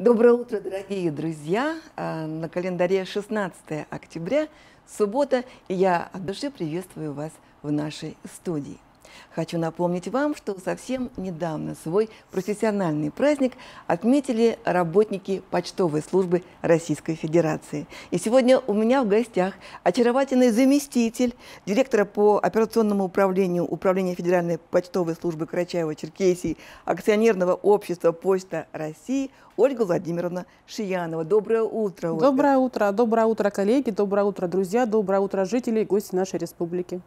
Доброе утро, дорогие друзья! А, на календаре 16 октября, суббота, и я от души приветствую вас в нашей студии. Хочу напомнить вам, что совсем недавно свой профессиональный праздник отметили работники почтовой службы Российской Федерации. И сегодня у меня в гостях очаровательный заместитель директора по операционному управлению Управления Федеральной почтовой службы Карачаева-Черкесии акционерного общества «Почта России» Ольга Владимировна Шиянова. Доброе утро, Ольга. Доброе утро. Доброе утро, коллеги. Доброе утро, друзья. Доброе утро, жители и гости нашей республики.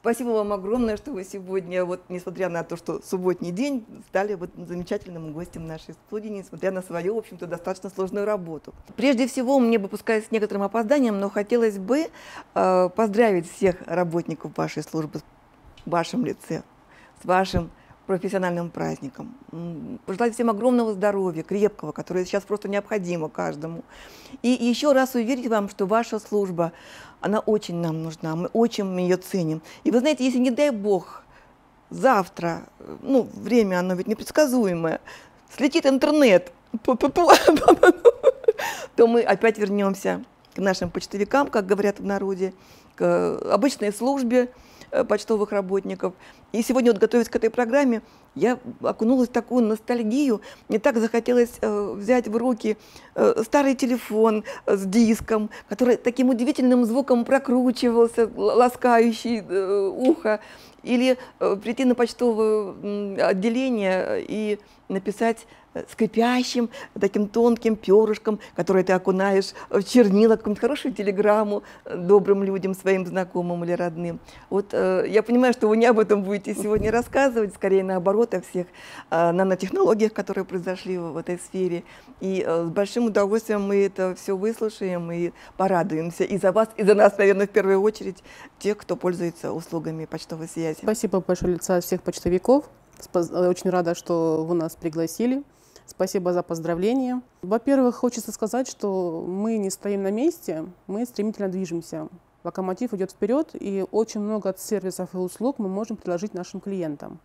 Спасибо вам огромное, что вы сегодня, вот, несмотря на то, что субботний день, стали вот замечательным гостем нашей студии, несмотря на свою, в общем-то, достаточно сложную работу. Прежде всего, мне бы, пускай с некоторым опозданием, но хотелось бы э, поздравить всех работников вашей службы в вашем лице, с вашим профессиональным праздником. Пожелать всем огромного здоровья, крепкого, которое сейчас просто необходимо каждому. И еще раз уверить вам, что ваша служба, она очень нам нужна, мы очень ее ценим. И вы знаете, если не дай бог завтра, ну, время оно ведь непредсказуемое, слетит интернет, то мы опять вернемся к нашим почтовикам, как говорят в народе, к обычной службе, Э, почтовых работников. И сегодня, вот готовясь к этой программе, я окунулась в такую ностальгию. Мне так захотелось э, взять в руки э, старый телефон э, с диском, который таким удивительным звуком прокручивался, ласкающий э, ухо. Или э, прийти на почтовое отделение и написать скрипящим, таким тонким перышком, которое ты окунаешь в чернила, какую-нибудь хорошую телеграмму добрым людям, своим знакомым или родным. Вот э, я понимаю, что вы не об этом будете сегодня рассказывать, скорее наоборот, о всех э, нанотехнологиях, которые произошли в, этой сфере. И э, с большим удовольствием мы это все выслушаем и порадуемся и за вас, и за нас, наверное, в первую очередь, тех, кто пользуется услугами почтовой связи. Спасибо большое лица всех почтовиков. Очень рада, что вы нас пригласили. Спасибо за поздравления. Во-первых, хочется сказать, что мы не стоим на месте, мы стремительно движемся. Локомотив идет вперед, и очень много сервисов и услуг мы можем предложить нашим клиентам.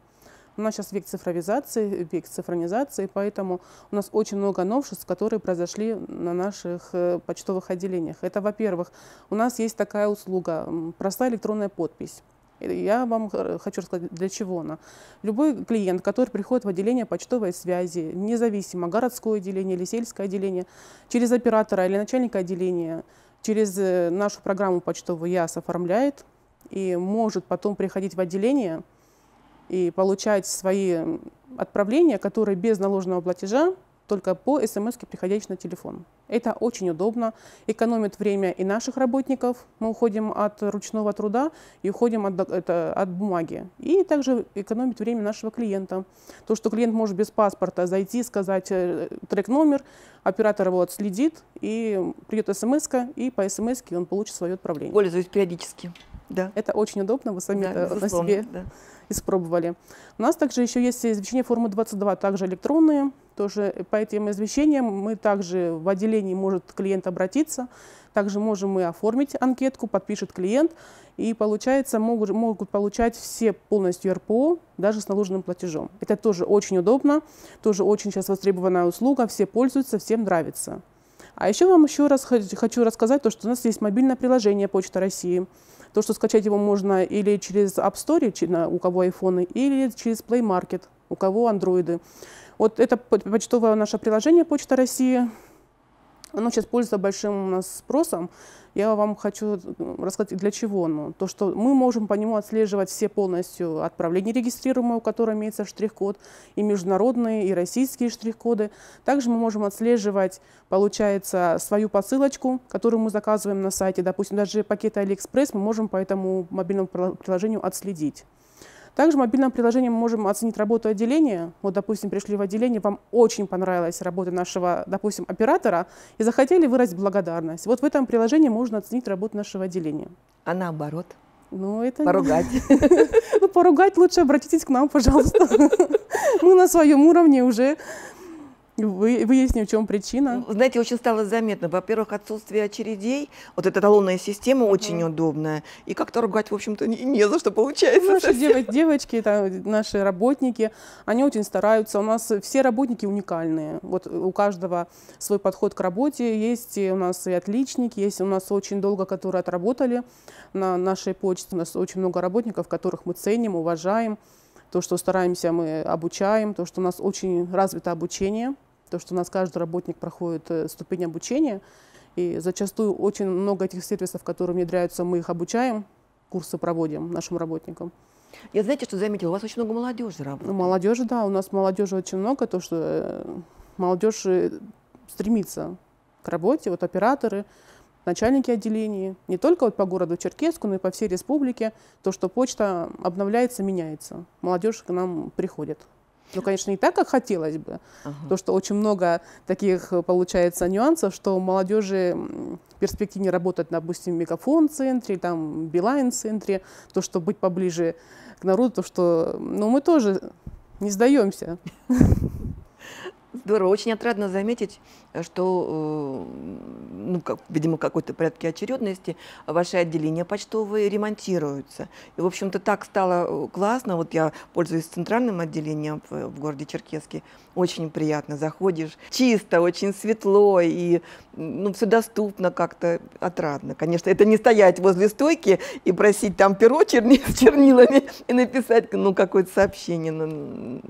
У нас сейчас век цифровизации, век цифронизации, поэтому у нас очень много новшеств, которые произошли на наших э, почтовых отделениях. Это, во-первых, у нас есть такая услуга, простая электронная подпись. Я вам хочу рассказать, для чего она. Любой клиент, который приходит в отделение почтовой связи, независимо, городское отделение или сельское отделение, через оператора или начальника отделения, через э, нашу программу почтовую ЯС оформляет и может потом приходить в отделение и получать свои отправления, которые без наложенного платежа только по смс приходящей на телефон. Это очень удобно, экономит время и наших работников. Мы уходим от ручного труда и уходим от, это, от бумаги. И также экономит время нашего клиента. То, что клиент может без паспорта зайти, сказать э, трек-номер, оператор его отследит, и придет смс и по смс он получит свое отправление. Пользуюсь периодически. Да. Это очень удобно, вы сами да, это на себе да. испробовали. У нас также еще есть извещения формы 22, также электронные. Тоже по этим извещениям мы также в отделении может клиент обратиться, также можем мы оформить анкетку, подпишет клиент, и получается могут, могут получать все полностью РПО, даже с наложенным платежом. Это тоже очень удобно, тоже очень сейчас востребованная услуга, все пользуются, всем нравится. А еще вам еще раз хочу рассказать, то, что у нас есть мобильное приложение Почта России. То, что скачать его можно или через App Store, у кого айфоны, или через Play Market, у кого андроиды. Вот это почтовое наше приложение Почта России, оно сейчас пользуется большим у нас спросом. Я вам хочу рассказать, для чего оно. То, что мы можем по нему отслеживать все полностью отправления регистрируемые, у которых имеется штрих-код, и международные, и российские штрих-коды. Также мы можем отслеживать, получается, свою посылочку, которую мы заказываем на сайте. Допустим, даже пакеты Алиэкспресс мы можем по этому мобильному приложению отследить. Также в мобильном приложении мы можем оценить работу отделения. Вот, допустим, пришли в отделение, вам очень понравилась работа нашего, допустим, оператора, и захотели выразить благодарность. Вот в этом приложении можно оценить работу нашего отделения. А наоборот? Ну, это... Поругать. Ну, поругать лучше обратитесь к нам, пожалуйста. Мы на своем уровне уже выясним, в чем причина. Знаете, очень стало заметно. Во-первых, отсутствие очередей, вот эта талонная система угу. очень удобная, и как-то ругать, в общем-то, не, не за что получается. Наши дев, девочки, это наши работники, они очень стараются. У нас все работники уникальные. Вот у каждого свой подход к работе. Есть у нас и отличники, есть у нас очень долго, которые отработали на нашей почте. У нас очень много работников, которых мы ценим, уважаем то, что стараемся мы обучаем, то, что у нас очень развито обучение, то, что у нас каждый работник проходит э, ступень обучения, и зачастую очень много этих сервисов, которые внедряются, мы их обучаем, курсы проводим нашим работникам. Я знаете, что заметила? У вас очень много молодежи работает. Ну, молодежи, да, у нас молодежи очень много, то, что э, молодежь э, стремится к работе, вот операторы, начальники отделений, не только вот по городу Черкесску, но и по всей республике, то, что почта обновляется, меняется. Молодежь к нам приходит. Ну, конечно, не так, как хотелось бы. Ага. То, что очень много таких получается нюансов, что у молодежи перспективнее работать, допустим, в Мегафон-центре, там, Билайн-центре, то, что быть поближе к народу, то, что, ну, мы тоже не сдаемся. Здорово. Очень отрадно заметить, что, э, ну, как, видимо, какой-то порядке очередности ваши отделения почтовые ремонтируются. И, в общем-то, так стало э, классно. Вот я пользуюсь центральным отделением в, в городе Черкеске. Очень приятно. Заходишь, чисто, очень светло, и ну, все доступно как-то отрадно. Конечно, это не стоять возле стойки и просить там перо черни, с чернилами и написать ну, какое-то сообщение на,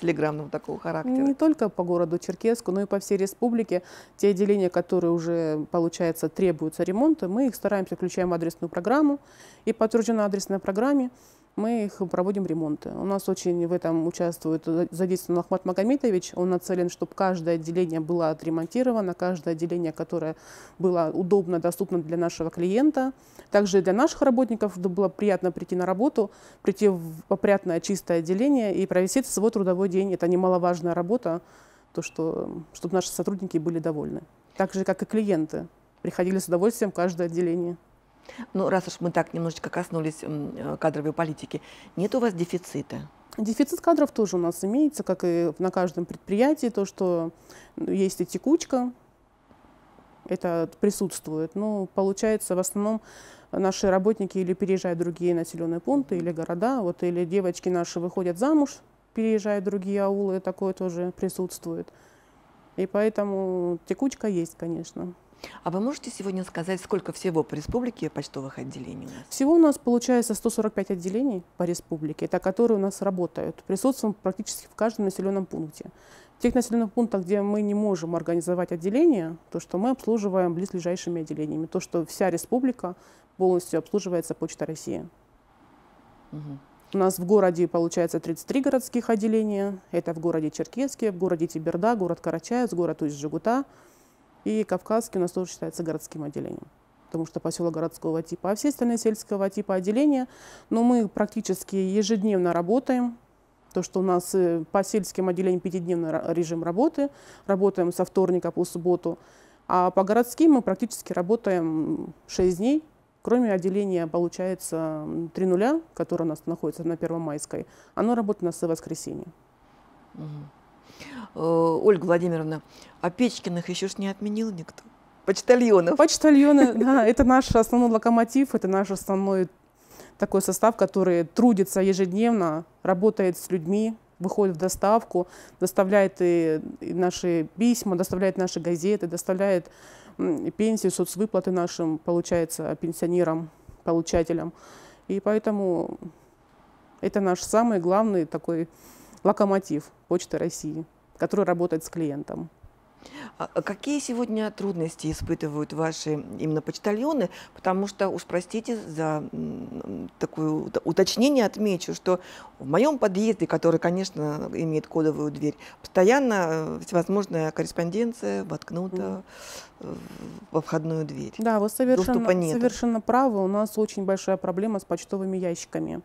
телеграммного такого характера. Не только по городу Черкеску, но и по всей республике. Те отделения, которые уже, получается, требуются ремонта, мы их стараемся включаем в адресную программу. И по утвержденной адресной программе мы их проводим ремонты. У нас очень в этом участвует задействован Ахмат Магометович. Он нацелен, чтобы каждое отделение было отремонтировано, каждое отделение, которое было удобно, доступно для нашего клиента. Также для наших работников было приятно прийти на работу, прийти в опрятное, чистое отделение и провести свой трудовой день. Это немаловажная работа, то, что, чтобы наши сотрудники были довольны. Так же, как и клиенты. Приходили с удовольствием в каждое отделение. Ну, раз уж мы так немножечко коснулись э, кадровой политики, нет у вас дефицита? Дефицит кадров тоже у нас имеется, как и на каждом предприятии, то, что есть и текучка, это присутствует. Но получается, в основном наши работники или переезжают в другие населенные пункты, или города, вот, или девочки наши выходят замуж, переезжают в другие аулы, такое тоже присутствует. И поэтому текучка есть, конечно. А вы можете сегодня сказать, сколько всего по республике почтовых отделений у нас? Всего у нас получается 145 отделений по республике, это которые у нас работают. Присутствуем практически в каждом населенном пункте. В тех населенных пунктах, где мы не можем организовать отделение, то, что мы обслуживаем близлежащими отделениями, то, что вся республика полностью обслуживается Почта России. Угу. У нас в городе получается 33 городских отделения. Это в городе Черкеске, в городе Тиберда, город Карачаевск, город Усть-Жигута, и Кавказский у нас тоже считается городским отделением, потому что поселок городского типа. А все остальные сельского типа отделения, но мы практически ежедневно работаем. То, что у нас э, по сельским отделениям пятидневный режим работы, работаем со вторника по субботу, а по городским мы практически работаем 6 дней, кроме отделения, получается, 3 нуля, которое у нас находится на Первомайской, оно работает у нас в воскресенье. Угу. Э, Ольга Владимировна, а Печкиных еще ж не отменил никто? Почтальонов? Почтальоны, да, это наш основной локомотив, это наш основной такой состав, который трудится ежедневно, работает с людьми, выходит в доставку, доставляет и, и наши письма, доставляет наши газеты, доставляет пенсии, соцвыплаты нашим, получается, пенсионерам, получателям. И поэтому это наш самый главный такой локомотив Почты России, который работает с клиентом. А, а какие сегодня трудности испытывают ваши именно почтальоны? Потому что, уж простите за такое уточнение, отмечу, что в моем подъезде, который, конечно, имеет кодовую дверь, постоянно э, всевозможная корреспонденция воткнута mm. Во входную дверь. Да, вы совершенно, совершенно правы. У нас очень большая проблема с почтовыми ящиками.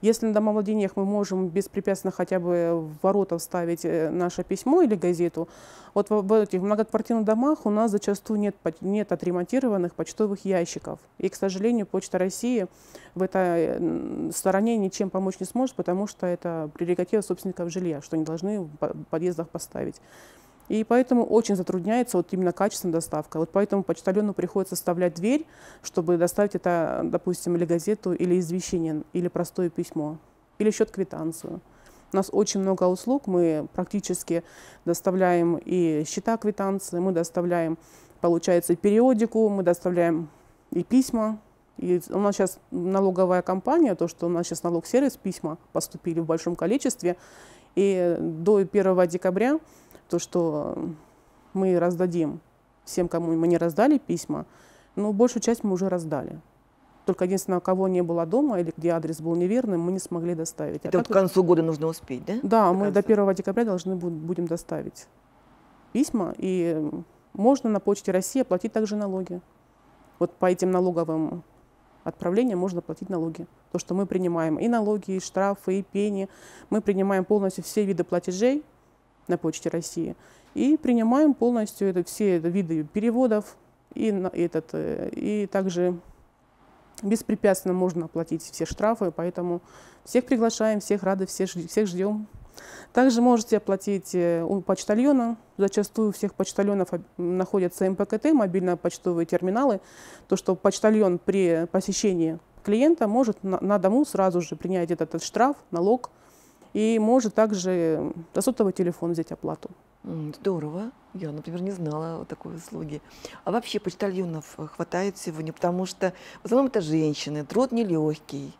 Если на домовладениях мы можем беспрепятственно хотя бы в ворота вставить э, наше письмо или газету, вот в этих многоквартирных домах у нас зачастую нет, нет отремонтированных почтовых ящиков. И, к сожалению, Почта России в этой стороне ничем помочь не сможет, потому что это прерогатива собственников жилья, что они должны в подъездах поставить. И поэтому очень затрудняется вот именно качественная доставка. Вот поэтому почтальону приходится составлять дверь, чтобы доставить это, допустим, или газету, или извещение, или простое письмо, или счет-квитанцию. У нас очень много услуг, мы практически доставляем и счета квитанции, мы доставляем, получается, периодику, мы доставляем и письма. И у нас сейчас налоговая компания, то, что у нас сейчас налог-сервис, письма поступили в большом количестве. И до 1 декабря то, что мы раздадим всем, кому мы не раздали письма, но большую часть мы уже раздали. Только единственное, кого не было дома или где адрес был неверным, мы не смогли доставить. Это а вот к концу года нужно успеть, да? Да, до мы конца. до 1 декабря должны будем доставить письма. И можно на почте России оплатить также налоги. Вот по этим налоговым отправлениям можно платить налоги. То, что мы принимаем и налоги, и штрафы, и пени. Мы принимаем полностью все виды платежей, на Почте России. И принимаем полностью это, все это виды переводов, и, этот, э, и также беспрепятственно можно оплатить все штрафы, поэтому всех приглашаем, всех рады, всех, всех ждем. Также можете оплатить э, у почтальона. Зачастую у всех почтальонов находятся МПКТ, мобильно-почтовые терминалы. То, что почтальон при посещении клиента может на, на дому сразу же принять этот, этот штраф, налог, и может также за сотовый телефон взять оплату. Здорово. Я, например, не знала о такой услуге. А вообще почтальонов э, хватает сегодня, потому что в основном это женщины, труд нелегкий.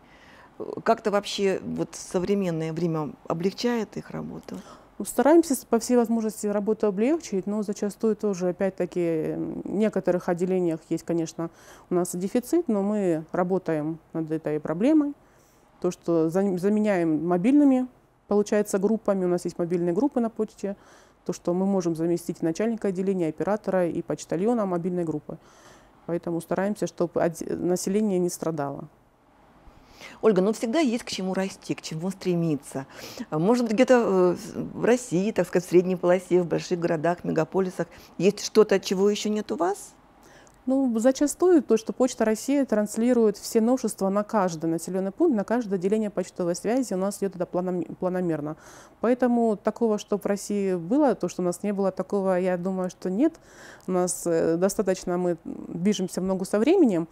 Как-то вообще вот современное время облегчает их работу? Ну, стараемся по всей возможности работу облегчить, но зачастую тоже, опять-таки, в некоторых отделениях есть, конечно, у нас дефицит, но мы работаем над этой проблемой. То, что заменяем мобильными получается, группами. У нас есть мобильные группы на почте, то, что мы можем заместить начальника отделения, оператора и почтальона мобильной группы. Поэтому стараемся, чтобы население не страдало. Ольга, ну всегда есть к чему расти, к чему стремиться. Может быть, где-то э, в России, так сказать, в средней полосе, в больших городах, мегаполисах есть что-то, чего еще нет у вас? Ну, зачастую то, что Почта России транслирует все новшества на каждый населенный пункт, на каждое отделение почтовой связи у нас идет это планомерно. Поэтому такого, что в России было, то, что у нас не было такого, я думаю, что нет. У нас э, достаточно, мы движемся много со временем.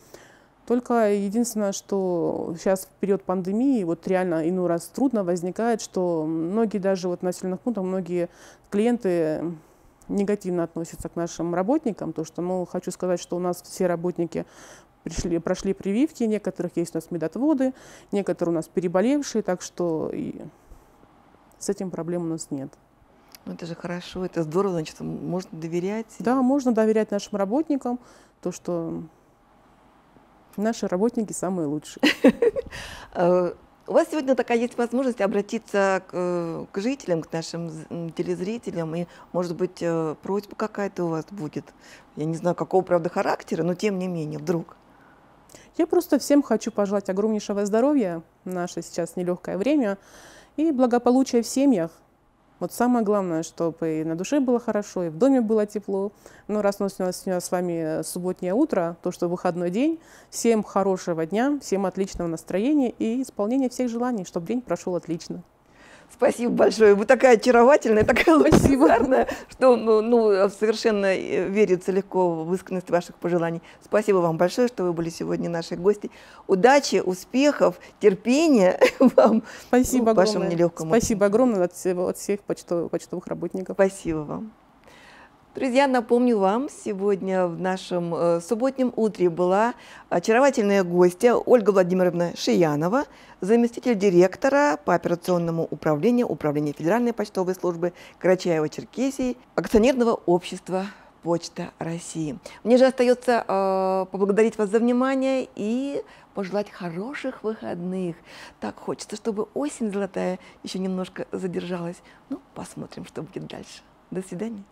Только единственное, что сейчас в период пандемии, вот реально иной раз трудно возникает, что многие даже вот населенных пунктах, многие клиенты негативно относятся к нашим работникам, то что, ну, хочу сказать, что у нас все работники пришли, прошли прививки, некоторых есть у нас медотводы, некоторые у нас переболевшие, так что и с этим проблем у нас нет. Ну, это же хорошо, это здорово, значит, можно доверять. Да, можно доверять нашим работникам, то, что наши работники самые лучшие. Э, у вас сегодня такая есть возможность обратиться к, к жителям, к нашим телезрителям, и, может быть, э, просьба какая-то у вас будет. Я не знаю, какого, правда, характера, но тем не менее, вдруг. Я просто всем хочу пожелать огромнейшего здоровья в наше сейчас нелегкое время и благополучия в семьях, вот самое главное, чтобы и на душе было хорошо, и в доме было тепло. Ну, раз у нас сегодня с вами субботнее утро, то, что выходной день, всем хорошего дня, всем отличного настроения и исполнения всех желаний, чтобы день прошел отлично. Спасибо большое. Вы такая очаровательная, такая лучезарная, что ну, ну, совершенно э, верится легко в искренность ваших пожеланий. Спасибо вам большое, что вы были сегодня нашей гости. Удачи, успехов, терпения вам Спасибо ну, вашему нелегкому. Спасибо огромное от, от всех почтовых, почтовых работников. Спасибо вам. Друзья, напомню вам, сегодня в нашем э, субботнем утре была очаровательная гостья Ольга Владимировна Шиянова, заместитель директора по операционному управлению Управления Федеральной почтовой службы Карачаева-Черкесии акционерного общества Почта России. Мне же остается э, поблагодарить вас за внимание и пожелать хороших выходных. Так хочется, чтобы осень золотая еще немножко задержалась. Ну, посмотрим, что будет дальше. До свидания.